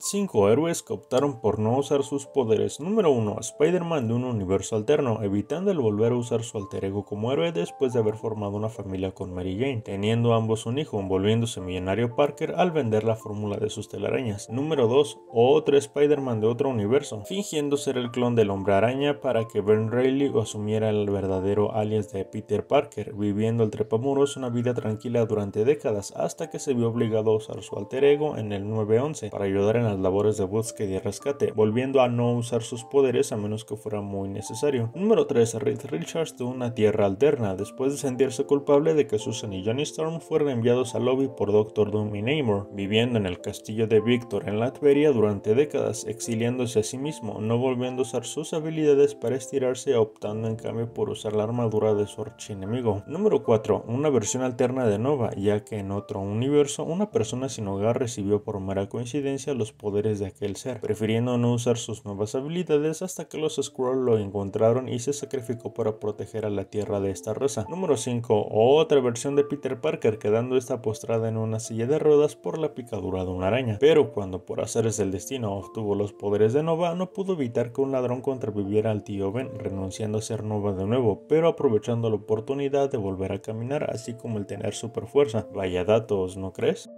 5 héroes que optaron por no usar sus poderes. Número 1. Spider-Man de un universo alterno, evitando el volver a usar su alter ego como héroe después de haber formado una familia con Mary Jane, teniendo ambos un hijo, volviéndose millonario Parker al vender la fórmula de sus telarañas. Número 2. Otro Spider-Man de otro universo, fingiendo ser el clon del hombre araña para que Ben Reilly asumiera el verdadero alias de Peter Parker, viviendo el trepamuros una vida tranquila durante décadas hasta que se vio obligado a usar su alter ego en el 911 para ayudar en las labores de búsqueda y rescate, volviendo a no usar sus poderes a menos que fuera muy necesario. Número 3. Reed Richards de una tierra alterna, después de sentirse culpable de que Susan y Johnny Storm fueran enviados al lobby por Doctor Doom y Namor, viviendo en el castillo de Victor en Latveria durante décadas, exiliándose a sí mismo, no volviendo a usar sus habilidades para estirarse, optando en cambio por usar la armadura de su archienemigo. Número 4. Una versión alterna de Nova, ya que en otro universo una persona sin hogar recibió por mera coincidencia los poderes de aquel ser, prefiriendo no usar sus nuevas habilidades hasta que los Skrull lo encontraron y se sacrificó para proteger a la tierra de esta raza. Número 5. Otra versión de Peter Parker quedando esta postrada en una silla de ruedas por la picadura de una araña. Pero cuando por haceres del destino obtuvo los poderes de Nova, no pudo evitar que un ladrón contraviviera al tío Ben, renunciando a ser Nova de nuevo, pero aprovechando la oportunidad de volver a caminar, así como el tener super fuerza. Vaya datos, ¿no crees?